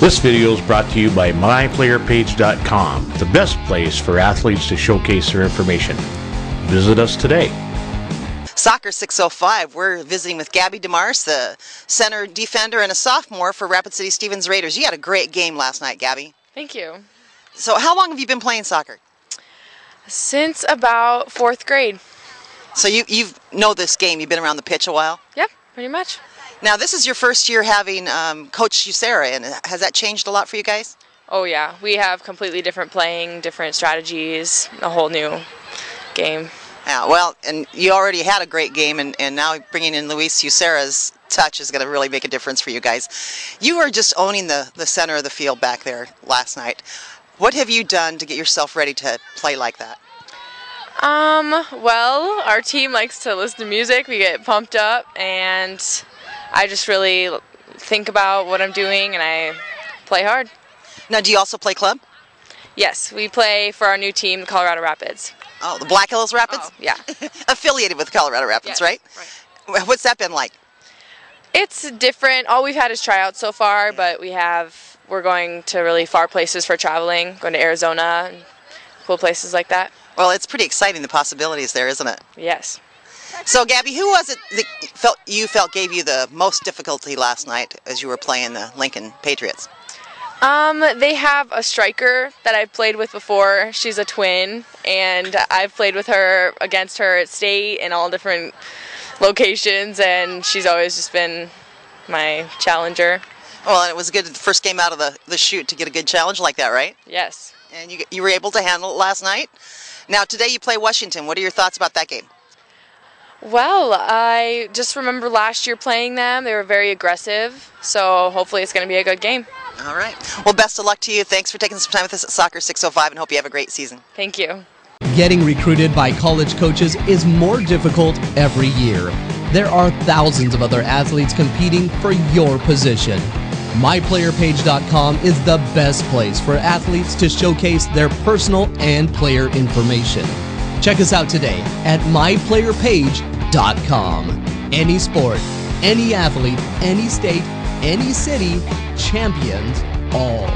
This video is brought to you by MyPlayerPage.com, the best place for athletes to showcase their information. Visit us today. Soccer 605. We're visiting with Gabbi DeMarce, the center defender and a sophomore for Rapid City Stevens Raiders. You had a great game last night, Gabbi. Thank you. So, how long have you been playing soccer? Since about fourth grade. So you you know this game. You've been around the pitch a while. Yep, pretty much. Now this is your first year having um, Coach Usera, and has that changed a lot for you guys? Oh yeah, we have completely different playing, different strategies, a whole new game. Yeah, well, and you already had a great game, and, and now bringing in Luis Usera's touch is going to really make a difference for you guys. You were just owning the, the center of the field back there last night. What have you done to get yourself ready to play like that? Um, well, our team likes to listen to music. We get pumped up, and I just really think about what I'm doing and I play hard. Now, do you also play club? Yes, we play for our new team, the Colorado Rapids. Oh, the Black Hills Rapids? Oh, yeah. Affiliated with Colorado Rapids, Yes, right? right? What's that been like? It's different. All we've had is tryouts so far, but we have we're going to really far places for traveling, going to Arizona and cool places like that. Well, it's pretty exciting the possibilities there, isn't it? Yes. So, Gabbi, who was it that felt you felt gave you the most difficulty last night as you were playing the Lincoln Patriots? Um, they have a striker that I've played with before. She's a twin, and I've played with her against her at state in all different locations, and she's always just been my challenger. Well, and it was good the first game out of the, the shoot to get a good challenge like that, right? Yes. And you, you were able to handle it last night. Now, today you play Washington. What are your thoughts about that game? Well, I just remember last year playing them. They were very aggressive, so hopefully it's going to be a good game. All right. Well, best of luck to you. Thanks for taking some time with us at Soccer 605 and hope you have a great season. Thank you. Getting recruited by college coaches is more difficult every year. There are thousands of other athletes competing for your position. MyPlayerPage.com is the best place for athletes to showcase their personal and player information. Check us out today at MyPlayerPage.com. Any sport, any athlete, any state, any city, champions all.